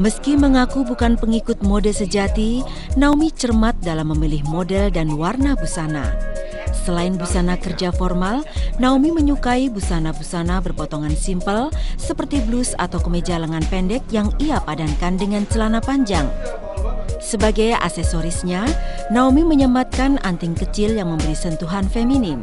Meski mengaku bukan pengikut mode sejati, Naomi cermat dalam memilih model dan warna busana. Selain busana kerja formal, Naomi menyukai busana-busana berpotongan simpel seperti blus atau kemeja lengan pendek yang ia padankan dengan celana panjang. Sebagai aksesorisnya, Naomi menyematkan anting kecil yang memberi sentuhan feminim.